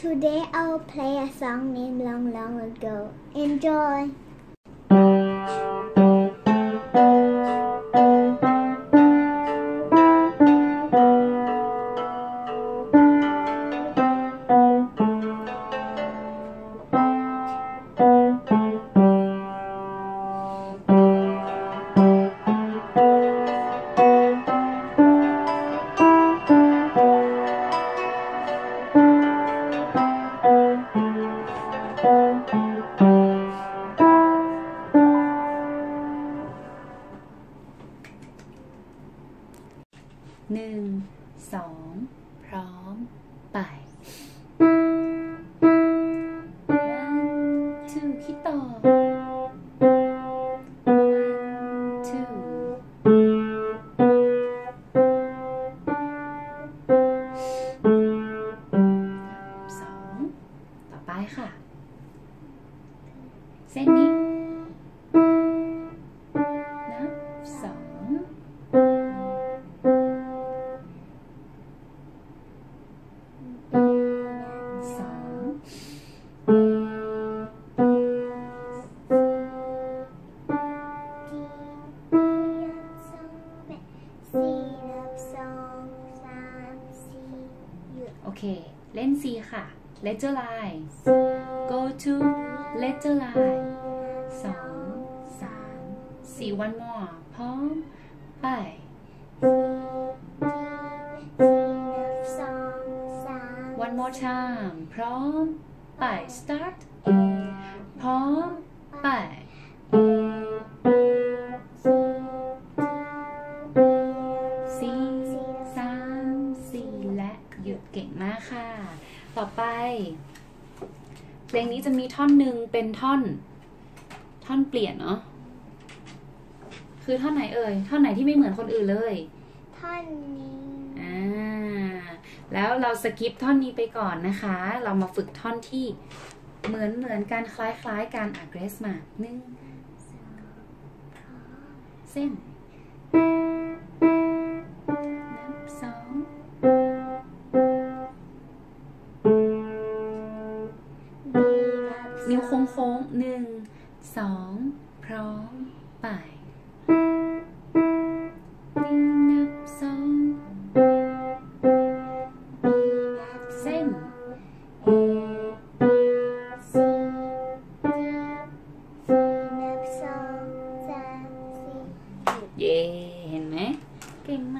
Today I'll play a song named Long Long Ago. Enjoy! หนึ่งสองพร้อม ไป one two คิดต่อ one two สองต่อไปค่ะ เส้นนี้นะสองสองโอเค เล่นซีค่ะ letter line go to letter line สองสามสี่ one more พร้อม ไป one more time พร้อม ไป start พร้อม ไป สี่สามสี่และหยุดเก่งมากค่ะ ต่อไป เพลงนี้จะมีท่อนหนึ่งเป็นท่อน ท่อนเปลี่ยนเนาะคือท่อนไหนเอ่ยท่อนไหนที่ไม่เหมือนคนอื่นเลย ท่อนนี้อ่าแล้วเราสกิปท่อนนี้ไปก่อนนะคะ เรามาฝึกท่อนที่เหมือนเหมือนการคล้ายคล้ายการอะเกรสมาหนึ่งเส้น สองพร้อม ไปติงนับสองมีเส้นเฮซีซีนับสองสามสี่เย่เห็นไหมเก่งมาก